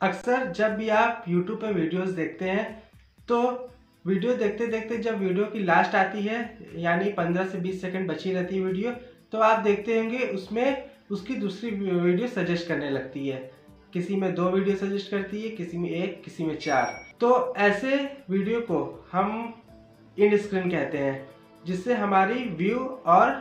अक्सर जब भी आप YouTube पे वीडियोस देखते हैं तो वीडियो देखते देखते जब वीडियो की लास्ट आती है, यानी 15 से 20 सेकंड बची रहती है वीडियो तो आप देखते होंगे उसमें उसकी दूसरी वीडियो सजेस्ट करने लगती है। किसी में दो वीडियो सजेस्ट करती है, किसी में एक, किसी में चार। तो ऐसे वीडियो को हम इंड स्क्रीन कहते हैं, जिससे हमारी व्यू और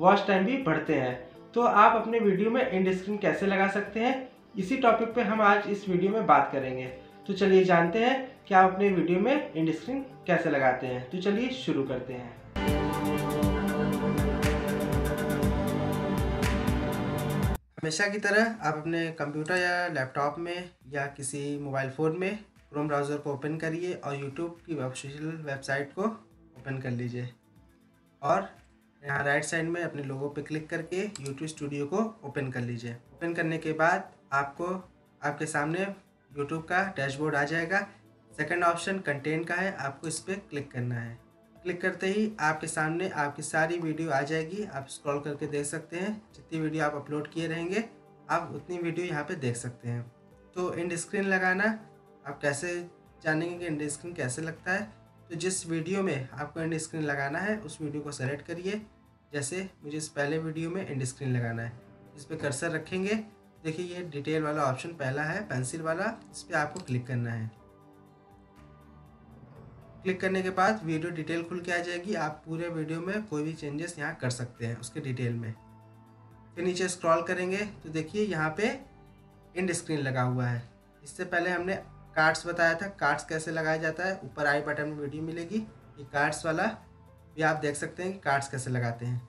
वॉच टाइम भी बढ़ते हैं। तो आप अपने वीडियो में इंड स्क्रीन कैसे लगा सकते हैं? इसी टॉपिक पे हम आज इस वीडियो में बात करेंगे। तो चलिए जानते हैं कि आप अपने वीडियो में इंड स्क्रीन कैसे लगाते हैं। तो चलिए शुरू करते हैं। हमेशा की तरह आप अपने कंप्यूटर या लैपटॉप में या किसी मोबाइल फ़ोन में क्रोम ब्राउज़र को ओपन करिए और यूट्यूब की ऑफिशियल वेबसाइट को ओपन कर लीजिए। और यहाँ राइट साइड में अपने लोगों पे क्लिक करके यूट्यूब स्टूडियो को ओपन कर लीजिए। ओपन करने के बाद आपको आपके सामने यूट्यूब का डैशबोर्ड आ जाएगा। सेकंड ऑप्शन कंटेंट का है, आपको इस पर क्लिक करना है। क्लिक करते ही आपके सामने आपकी सारी वीडियो आ जाएगी। आप स्क्रॉल करके देख सकते हैं। जितनी वीडियो आप अपलोड किए रहेंगे, आप उतनी वीडियो यहाँ पे देख सकते हैं। तो इंड स्क्रीन लगाना, आप कैसे जानेंगे कि इंड स्क्रीन कैसे लगता है? तो जिस वीडियो में आपको इंड स्क्रीन लगाना है, उस वीडियो को सेलेक्ट करिए। जैसे मुझे इस पहले वीडियो में इंड स्क्रीन लगाना है। इस पर कर्सर रखेंगे। देखिए, ये डिटेल वाला ऑप्शन पहला है, पेंसिल वाला, इस पर आपको क्लिक करना है। क्लिक करने के बाद वीडियो डिटेल खुल के आ जाएगी। आप पूरे वीडियो में कोई भी चेंजेस यहाँ कर सकते हैं उसके डिटेल में। फिर नीचे स्क्रॉल करेंगे तो देखिए यहाँ पे इंड स्क्रीन लगा हुआ है। इससे पहले हमने कार्ड्स बताया था, कार्ड्स कैसे लगाया जाता है, ऊपर आई बटन में वीडियो मिलेगी। ये कार्ड्स वाला भी आप देख सकते हैं कि कार्ड्स कैसे लगाते हैं।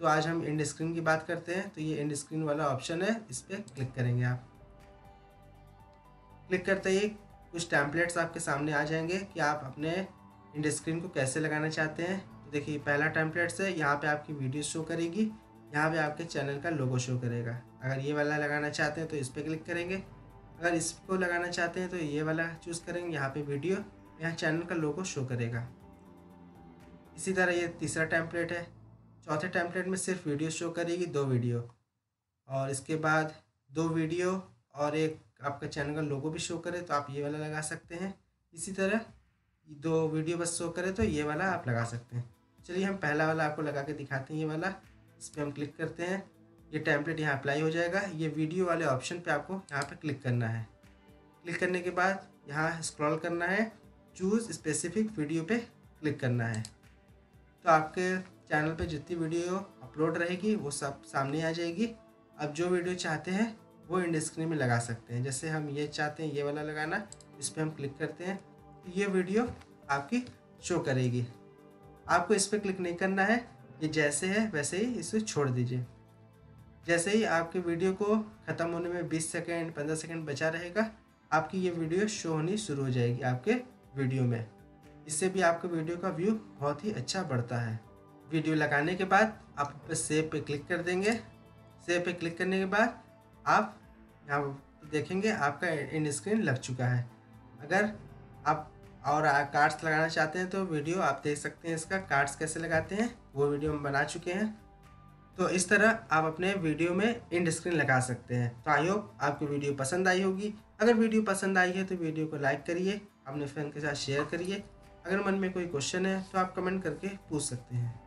तो आज हम इंड स्क्रीन की बात करते हैं। तो ये इंड स्क्रीन वाला ऑप्शन है, इस पर क्लिक करेंगे आप। क्लिक करते ही कुछ टैंपलेट्स आपके सामने आ जाएँगे कि आप अपने इंड स्क्रीन को कैसे लगाना चाहते हैं। तो देखिए पहला टैंपलेट्स है, यहाँ पे आपकी वीडियो शो करेगी। यहाँ पे आपके चैनल का लोगो शो करेगा। अगर ये वाला लगाना चाहते हैं तो इस पर क्लिक करेंगे। अगर इसको लगाना चाहते हैं तो ये वाला चूज़ करेंगे, यहाँ पे वीडियो यहाँ चैनल का लोगो शो करेगा। इसी तरह ये तीसरा टैंपलेट है। चौथे टैंपलेट में सिर्फ़ वीडियो शो करेगी, दो वीडियो और इसके बाद दो वीडियो और एक आपका चैनल का लोगो भी शो करे तो आप ये वाला लगा सकते हैं। इसी तरह दो वीडियो बस शो करे तो ये वाला आप लगा सकते हैं। चलिए हम पहला वाला आपको लगा के दिखाते हैं ये वाला। इस पर हम क्लिक करते हैं। ये टैंपलेट यहाँ अप्लाई हो जाएगा। ये वीडियो वाले ऑप्शन पे आपको यहाँ पे क्लिक करना है। क्लिक करने के बाद यहाँ स्क्रॉल करना है। चूज़ स्पेसिफिक वीडियो पे क्लिक करना है। तो आपके चैनल पे जितनी वीडियो अपलोड रहेगी, वो सब सामने आ जाएगी। अब जो वीडियो चाहते हैं, वो इंड स्क्रीन में लगा सकते हैं। जैसे हम ये चाहते हैं, ये वाला लगाना, इस पर हम क्लिक करते हैं तो ये वीडियो आपकी शो करेगी। आपको इस पर क्लिक नहीं करना है, ये जैसे है, वैसे ही इसे छोड़ दीजिए। जैसे ही आपके वीडियो को ख़त्म होने में 20 सेकेंड 15 सेकेंड बचा रहेगा, आपकी ये वीडियो शो होनी शुरू हो जाएगी आपके वीडियो में। इससे भी आपके वीडियो का व्यू बहुत ही अच्छा बढ़ता है। वीडियो लगाने के बाद आप पे सेव पे क्लिक कर देंगे। सेव पे क्लिक करने के बाद आप यहाँ देखेंगे आपका इन स्क्रीन लग चुका है। अगर आप और कार्ड्स लगाना चाहते हैं तो वीडियो आप देख सकते हैं इसका कार्ड्स कैसे लगाते हैं, वो वीडियो हम बना चुके हैं। तो इस तरह आप अपने वीडियो में इंड स्क्रीन लगा सकते हैं। तो आई होप आपकी वीडियो पसंद आई होगी। अगर वीडियो पसंद आई है तो वीडियो को लाइक करिए, अपने फ्रेंड के साथ शेयर करिए। अगर मन में कोई क्वेश्चन है तो आप कमेंट करके पूछ सकते हैं।